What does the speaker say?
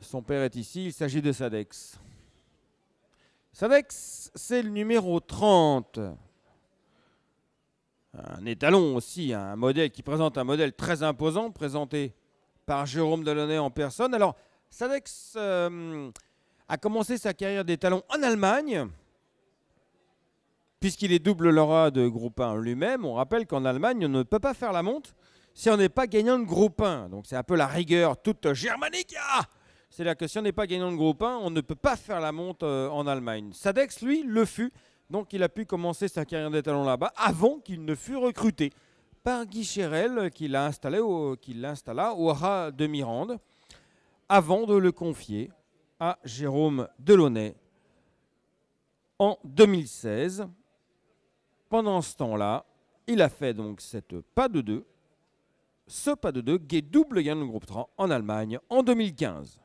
Son père est ici, il s'agit de Sadex. Sadex, c'est le numéro 30. Un étalon aussi, un modèle qui présente un modèle très imposant, présenté par Jérôme Delaunay en personne. Alors, Sadex euh, a commencé sa carrière d'étalon en Allemagne, puisqu'il est double Laura de groupe 1 lui-même. On rappelle qu'en Allemagne, on ne peut pas faire la monte si on n'est pas gagnant de groupe 1. Donc c'est un peu la rigueur toute germanique. Ah C'est-à-dire que si on n'est pas gagnant de groupe 1, on ne peut pas faire la monte euh, en Allemagne. Sadex, lui, le fut. Donc il a pu commencer sa carrière d'étalon là-bas avant qu'il ne fût recruté par Guy Chérel, qui l'a installé au, qui l'installa au ras de Mirande, avant de le confier à Jérôme Delaunay en 2016. Pendant ce temps-là, il a fait donc cette pas de deux, ce pas de deux, double gain de groupe 3 en Allemagne en 2015.